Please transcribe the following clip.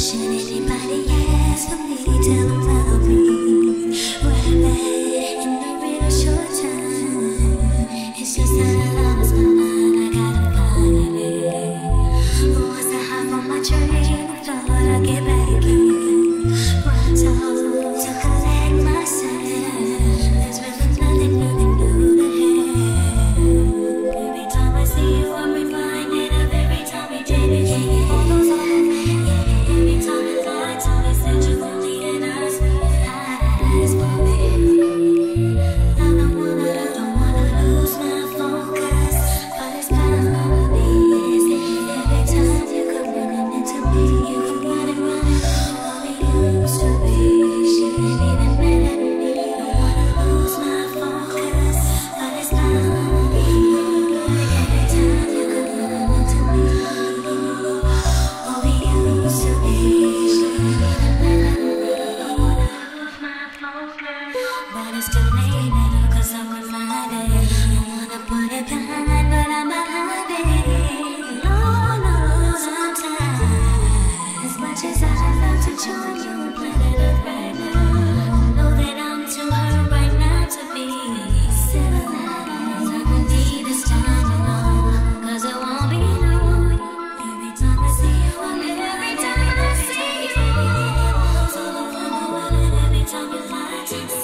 Should anybody ask for me? to